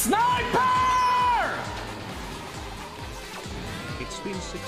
Sniper! It's been six